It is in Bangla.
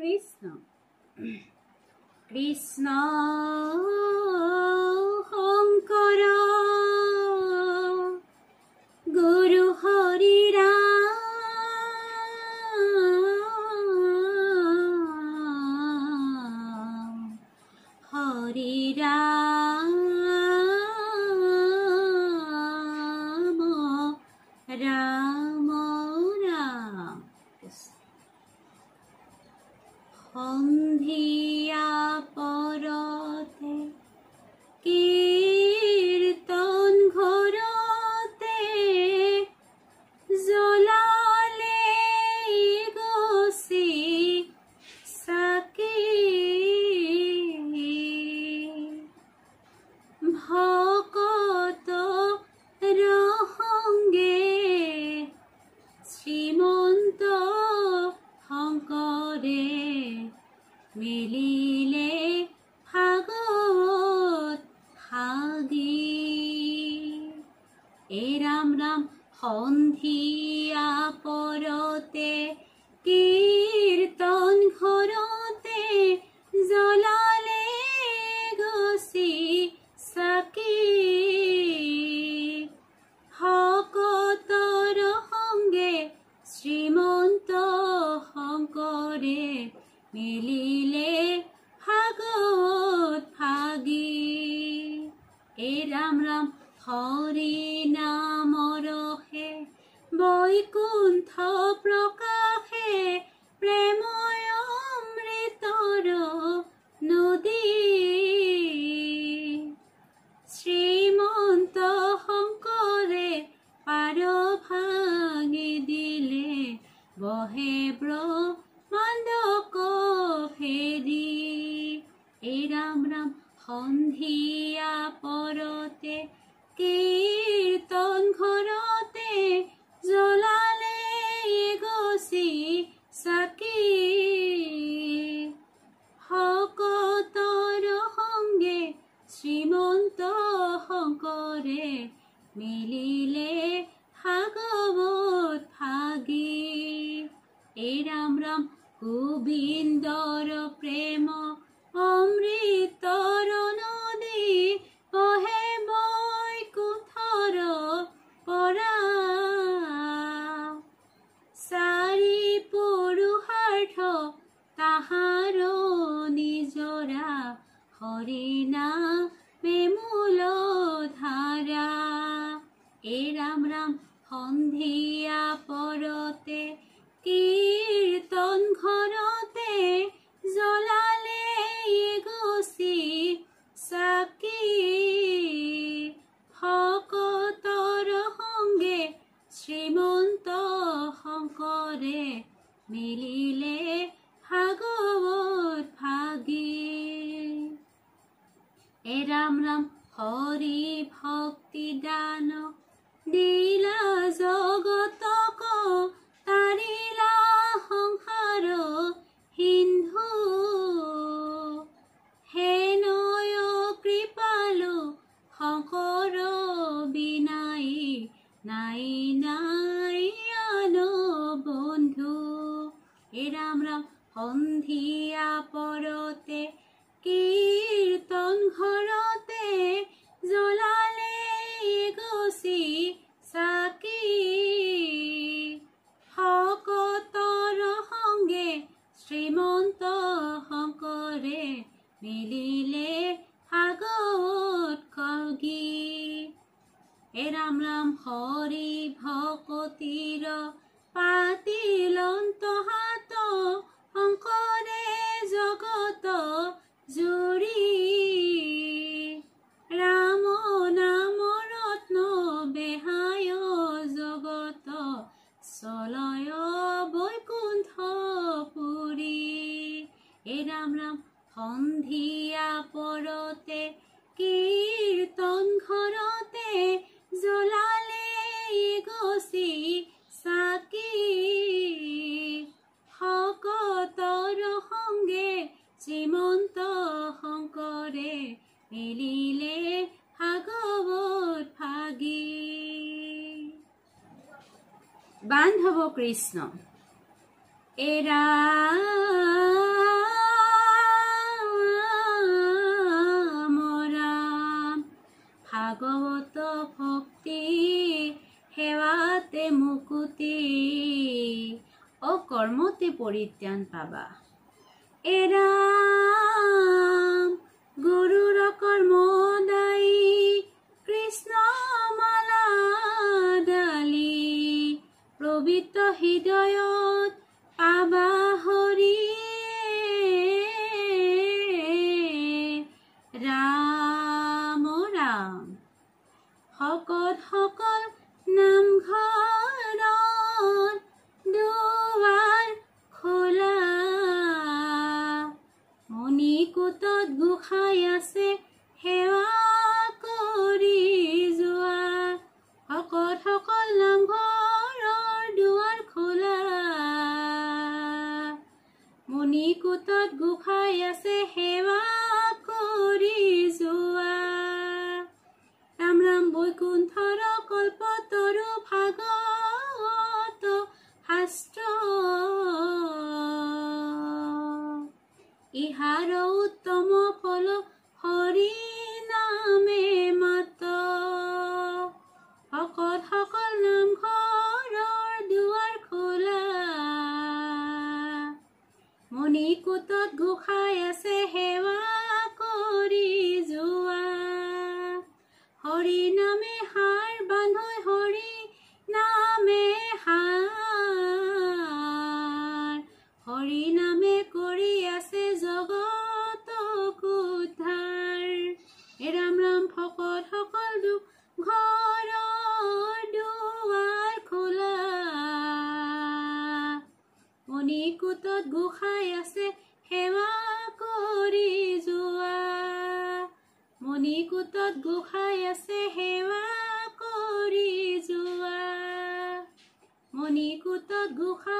কৃষ্ণ কৃষ্ণ শংকৰ সন্ধিয়া পৰতে সন্ধিয়া পৰতে কীৰ্তন ঘৰতে জ্বলালে গছি চাকি ভকতৰ সংগে শ্ৰীমন্ত শংকৰে মিলিলে ভাগৱত ভাগি। এ ৰাম ৰাম হৰি ৰসে বৈকুণ্ঠ প্ৰকাশে প্ৰেময় অমৃতৰ নদী। শ্ৰীমন্ত শংকৰে পাৰ ভাঙি দিলে বহে ব্ৰহ্মাণ্ডক ফেৰি এই ৰাম ৰাম সন্ধিয়া পৰতে কীৰ্তন ঘৰতে শ্ৰীমন্ত শংকৰে মিলিলে ভাগৱত ভাগি এই ৰাম ৰাম গোবিন্দৰ প্ৰেম অমৃতৰ নদী বহে বৈকুণ্ঠৰ পৰা চাৰি পুৰুষাৰ্থ তাহাৰ নিজৰা হৰিণা মেমূল ধাৰা এ ৰাম ৰাম সন্ধিয়া পৰতে কীৰ্তন ঘৰতে জ্বলালে এ ৰাম ৰাম হৰি ভক্তি দান দিলা জগতক তাৰিলা সংসাৰ সিন্ধু হে নয় কৃপালু শংকৰ বিনাই নাই নাই বন্ধু। এ ৰাম ৰাম সন্ধিয়া পৰতে কীৰ্তন ঘৰতে জ্বলালে গছি চাকি ভকতৰ সংগে শ্ৰীমন্ত শংকৰে মিলিলে ৰাম ৰাম সন্ধিয়া পৰতে কীৰ্তন ঘৰতে জ্বলালে গছি চাকি ভকতৰ সংগে শ্ৰীমন্ত শংকৰে মিলিলে ভাগৱত ভাগি। বান্ধৱ কৃষ্ণ এৰা জগতে মুকুতি, ও কর্মতে পরিত্রাণ পাবা। এরা গুরুর কর্ম দায়ী, কৃষ্ণ মালা ডালি হৃদয়ত পাবা হরি ৰাম ৰাম শকত সকল খোলা। মণিকোটত গোসাই আছে ভূতত গোসাঁই আছে সেৱা কৰি যোৱা। মণিকূটত গোসাঁই